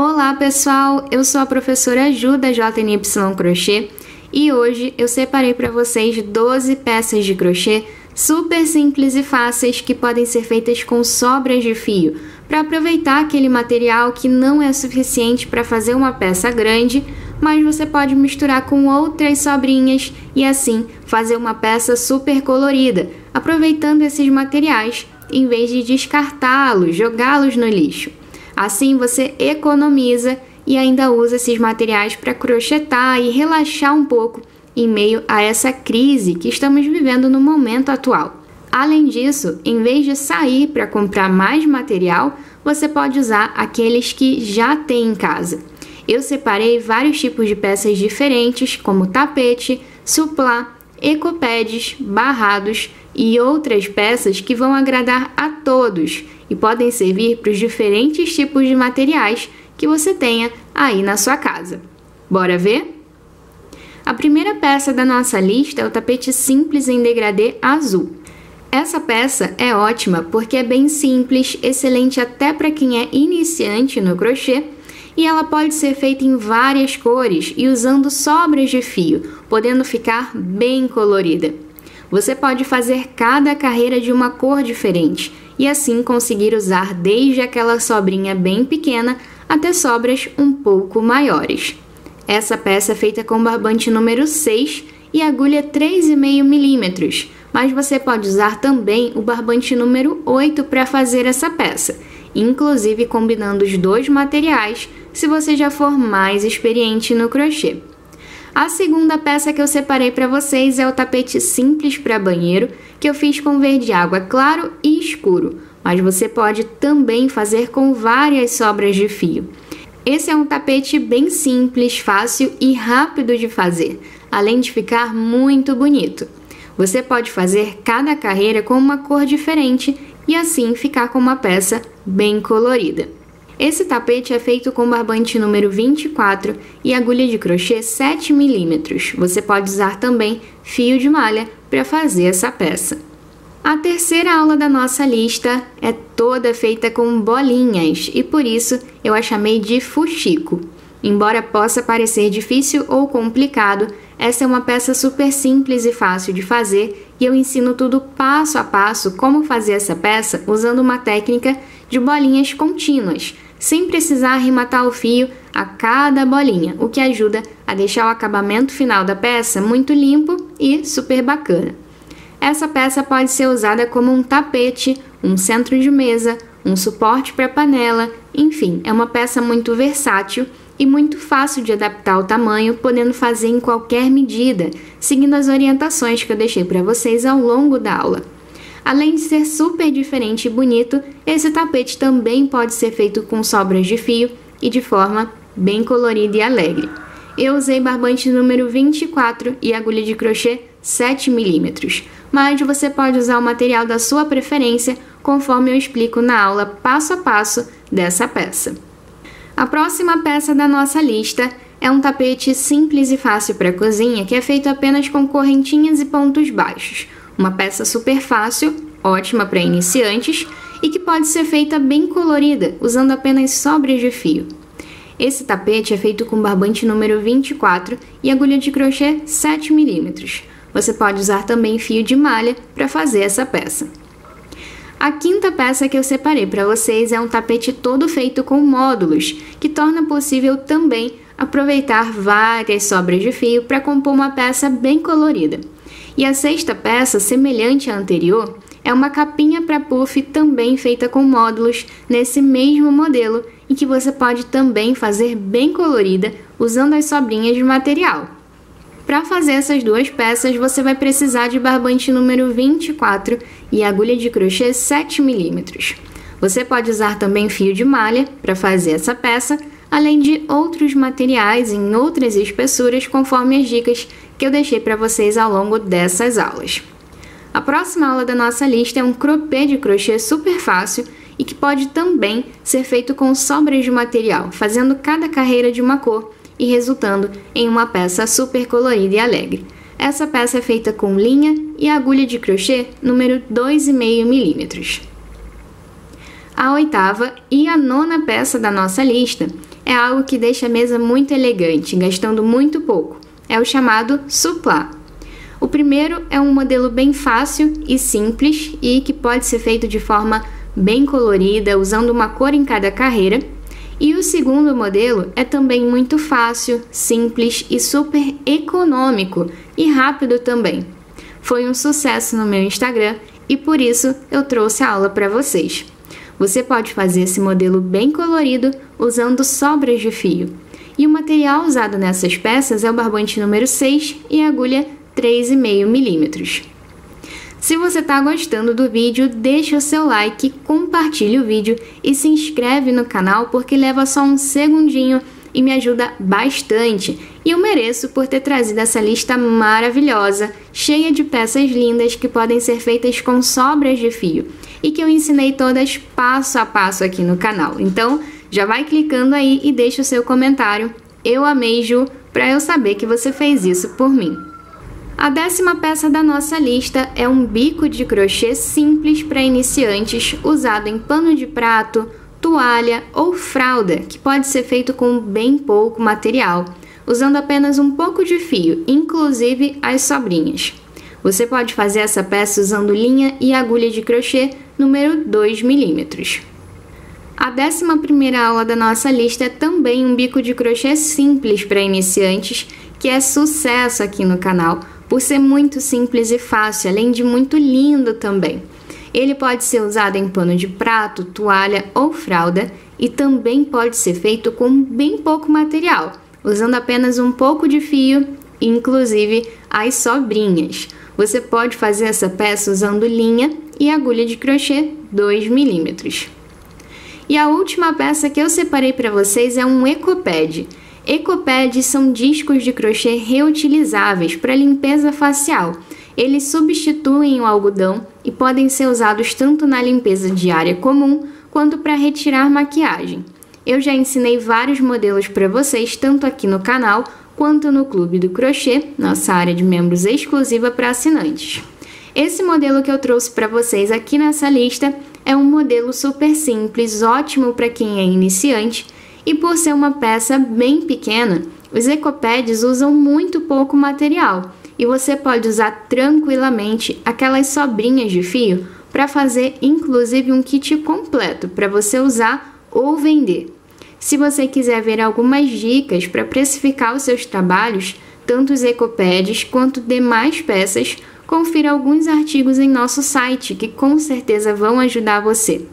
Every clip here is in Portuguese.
Olá pessoal, eu sou a professora Ju da JNY Crochê e hoje eu separei para vocês 12 peças de crochê super simples e fáceis que podem ser feitas com sobras de fio, para aproveitar aquele material que não é suficiente para fazer uma peça grande, mas você pode misturar com outras sobrinhas e assim fazer uma peça super colorida, aproveitando esses materiais em vez de descartá-los, jogá-los no lixo. Assim você economiza e ainda usa esses materiais para crochetar e relaxar um pouco em meio a essa crise que estamos vivendo no momento atual. Além disso, em vez de sair para comprar mais material, você pode usar aqueles que já tem em casa. Eu separei vários tipos de peças diferentes, como tapete, suplá, ecopads, barrados e outras peças que vão agradar a todos e podem servir para os diferentes tipos de materiais que você tenha aí na sua casa. Bora ver? A primeira peça da nossa lista é o tapete simples em degradê azul. Essa peça é ótima porque é bem simples, excelente até para quem é iniciante no crochê e ela pode ser feita em várias cores e usando sobras de fio, podendo ficar bem colorida. Você pode fazer cada carreira de uma cor diferente e assim conseguir usar desde aquela sobrinha bem pequena até sobras um pouco maiores. Essa peça é feita com barbante número 6 e agulha 3,5 milímetros, mas você pode usar também o barbante número 8 para fazer essa peça, inclusive combinando os dois materiais se você já for mais experiente no crochê. A segunda peça que eu separei para vocês é o tapete simples para banheiro, que eu fiz com verde água claro e escuro, mas você pode também fazer com várias sobras de fio. Esse é um tapete bem simples, fácil e rápido de fazer, além de ficar muito bonito. Você pode fazer cada carreira com uma cor diferente e assim ficar com uma peça bem colorida. Esse tapete é feito com barbante número 24 e agulha de crochê 7 mm. Você pode usar também fio de malha para fazer essa peça. A terceira aula da nossa lista é toda feita com bolinhas e por isso eu a chamei de fuxico. Embora possa parecer difícil ou complicado, essa é uma peça super simples e fácil de fazer e eu ensino tudo passo a passo como fazer essa peça usando uma técnica de bolinhas contínuas, sem precisar arrematar o fio a cada bolinha, o que ajuda a deixar o acabamento final da peça muito limpo e super bacana. Essa peça pode ser usada como um tapete, um centro de mesa, um suporte para panela, enfim, é uma peça muito versátil e muito fácil de adaptar ao tamanho, podendo fazer em qualquer medida, seguindo as orientações que eu deixei para vocês ao longo da aula. Além de ser super diferente e bonito, esse tapete também pode ser feito com sobras de fio e de forma bem colorida e alegre. Eu usei barbante número 24 e agulha de crochê 7 milímetros mas você pode usar o material da sua preferência, conforme eu explico na aula passo a passo dessa peça. A próxima peça da nossa lista é um tapete simples e fácil para cozinha que é feito apenas com correntinhas e pontos baixos. Uma peça super fácil, ótima para iniciantes e que pode ser feita bem colorida, usando apenas sobras de fio. Esse tapete é feito com barbante número 24 e agulha de crochê 7 milímetros. Você pode usar também fio de malha para fazer essa peça. A quinta peça que eu separei para vocês é um tapete todo feito com módulos, que torna possível também aproveitar várias sobras de fio para compor uma peça bem colorida. E a sexta peça, semelhante à anterior, é uma capinha para puff também feita com módulos nesse mesmo modelo e que você pode também fazer bem colorida usando as sobrinhas de material. Para fazer essas duas peças, você vai precisar de barbante número 24 e agulha de crochê 7 mm. Você pode usar também fio de malha para fazer essa peça, além de outros materiais em outras espessuras, conforme as dicas que eu deixei para vocês ao longo dessas aulas. A próxima aula da nossa lista é um crochê de crochê super fácil e que pode também ser feito com sobras de material, fazendo cada carreira de uma cor e resultando em uma peça super colorida e alegre. Essa peça é feita com linha e agulha de crochê número 2,5 mm. A oitava e a nona peça da nossa lista é algo que deixa a mesa muito elegante, gastando muito pouco. É o chamado suplá. O primeiro é um modelo bem fácil e simples e que pode ser feito de forma bem colorida, usando uma cor em cada carreira. E o segundo modelo é também muito fácil, simples e super econômico e rápido também. Foi um sucesso no meu Instagram e por isso eu trouxe a aula para vocês. Você pode fazer esse modelo bem colorido usando sobras de fio. E o material usado nessas peças é o barbante número 6 e a agulha 3,5 milímetros. Se você está gostando do vídeo, deixa o seu like, compartilhe o vídeo e se inscreve no canal porque leva só um segundinho e me ajuda bastante. E eu mereço por ter trazido essa lista maravilhosa, cheia de peças lindas que podem ser feitas com sobras de fio e que eu ensinei todas passo a passo aqui no canal. Então, já vai clicando aí e deixa o seu comentário. Eu amei, Ju, para eu saber que você fez isso por mim. A décima peça da nossa lista é um bico de crochê simples para iniciantes, usado em pano de prato, toalha ou fralda, que pode ser feito com bem pouco material, usando apenas um pouco de fio, inclusive as sobrinhas. Você pode fazer essa peça usando linha e agulha de crochê número 2 milímetros. A décima primeira aula da nossa lista é também um bico de crochê simples para iniciantes, que é sucesso aqui no canal por ser muito simples e fácil, além de muito lindo também. Ele pode ser usado em pano de prato, toalha ou fralda e também pode ser feito com bem pouco material, usando apenas um pouco de fio, inclusive as sobrinhas. Você pode fazer essa peça usando linha e agulha de crochê 2 milímetros. E a última peça que eu separei para vocês é um ecopad. Ecopads são discos de crochê reutilizáveis para limpeza facial. Eles substituem o algodão e podem ser usados tanto na limpeza diária comum quanto para retirar maquiagem. Eu já ensinei vários modelos para vocês, tanto aqui no canal quanto no Clube do Crochê, nossa área de membros exclusiva para assinantes. Esse modelo que eu trouxe para vocês aqui nessa lista é um modelo super simples, ótimo para quem é iniciante e por ser uma peça bem pequena, os ecopads usam muito pouco material e você pode usar tranquilamente aquelas sobrinhas de fio para fazer inclusive um kit completo para você usar ou vender. Se você quiser ver algumas dicas para precificar os seus trabalhos, tanto os ecopads quanto demais peças, confira alguns artigos em nosso site que com certeza vão ajudar você.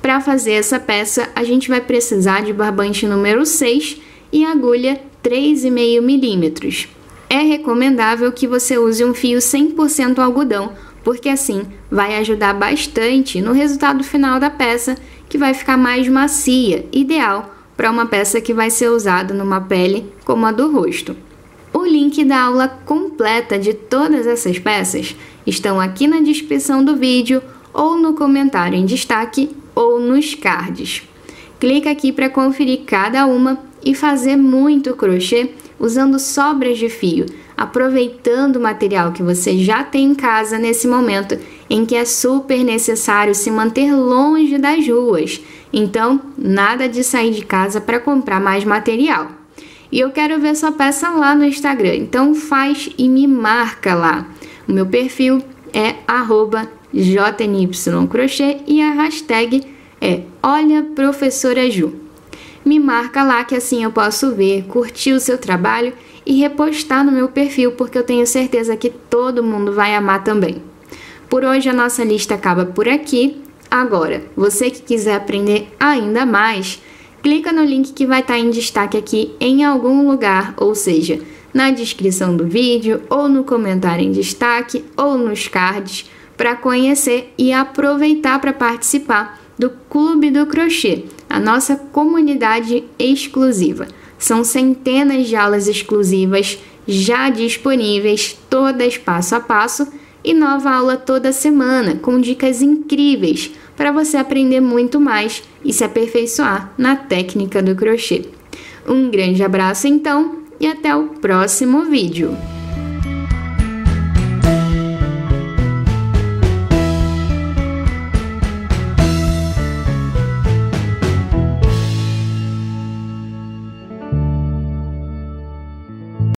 Para fazer essa peça, a gente vai precisar de barbante número 6 e agulha 3,5 milímetros. É recomendável que você use um fio 100% algodão, porque assim vai ajudar bastante no resultado final da peça, que vai ficar mais macia, ideal para uma peça que vai ser usada numa pele como a do rosto. Link da aula completa de todas essas peças estão aqui na descrição do vídeo ou no comentário em destaque ou nos cards. Clica aqui para conferir cada uma e fazer muito crochê usando sobras de fio, aproveitando o material que você já tem em casa nesse momento em que é super necessário se manter longe das ruas. Então, nada de sair de casa para comprar mais material. E eu quero ver sua peça lá no Instagram, então faz e me marca lá. O meu perfil é jnycrochê e a hashtag é Olha Professora Ju. Me marca lá que assim eu posso ver, curtir o seu trabalho e repostar no meu perfil, porque eu tenho certeza que todo mundo vai amar também. Por hoje a nossa lista acaba por aqui. Agora, você que quiser aprender ainda mais, clica no link que vai estar em destaque aqui em algum lugar, ou seja, na descrição do vídeo, ou no comentário em destaque, ou nos cards para conhecer e aproveitar para participar do Clube do Crochê, a nossa comunidade exclusiva. São centenas de aulas exclusivas já disponíveis, todas passo a passo, e nova aula toda semana com dicas incríveis para você aprender muito mais e se aperfeiçoar na técnica do crochê. Um grande abraço então e até o próximo vídeo!